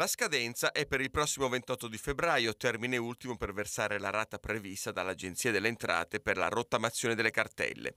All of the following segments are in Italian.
La scadenza è per il prossimo 28 di febbraio, termine ultimo per versare la rata prevista dall'Agenzia delle Entrate per la rottamazione delle cartelle.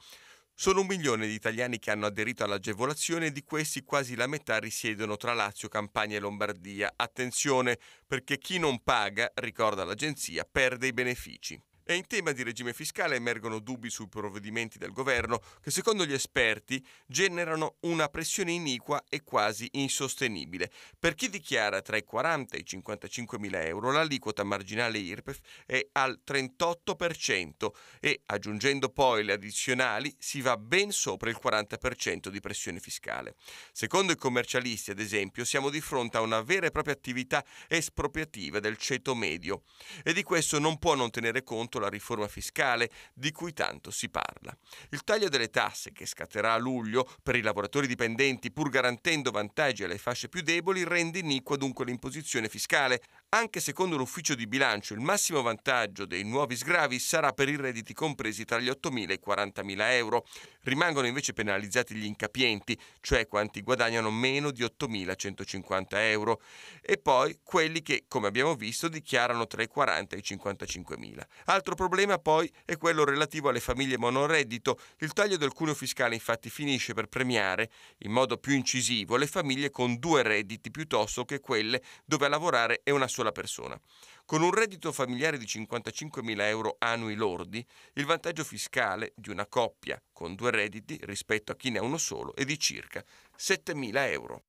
Sono un milione di italiani che hanno aderito all'agevolazione e di questi quasi la metà risiedono tra Lazio, Campania e Lombardia. Attenzione, perché chi non paga, ricorda l'agenzia, perde i benefici. E in tema di regime fiscale emergono dubbi sui provvedimenti del governo che secondo gli esperti generano una pressione iniqua e quasi insostenibile. Per chi dichiara tra i 40 e i 55 mila euro l'aliquota marginale IRPEF è al 38% e aggiungendo poi le addizionali si va ben sopra il 40% di pressione fiscale. Secondo i commercialisti, ad esempio, siamo di fronte a una vera e propria attività espropriativa del ceto medio e di questo non può non tenere conto la riforma fiscale di cui tanto si parla. Il taglio delle tasse che scatterà a luglio per i lavoratori dipendenti pur garantendo vantaggi alle fasce più deboli rende iniqua dunque l'imposizione fiscale. Anche secondo l'ufficio di bilancio il massimo vantaggio dei nuovi sgravi sarà per i redditi compresi tra gli 8.000 e i 40.000 euro. Rimangono invece penalizzati gli incapienti, cioè quanti guadagnano meno di 8.150 euro, e poi quelli che, come abbiamo visto, dichiarano tra i 40 e i 55.000. Altro problema poi è quello relativo alle famiglie monoreddito. Il taglio del cuneo fiscale infatti finisce per premiare in modo più incisivo le famiglie con due redditi piuttosto che quelle dove a lavorare è una sola persona. Con un reddito familiare di 55.000 euro annui lordi, il vantaggio fiscale di una coppia con due redditi rispetto a chi ne ha uno solo è di circa 7.000 euro.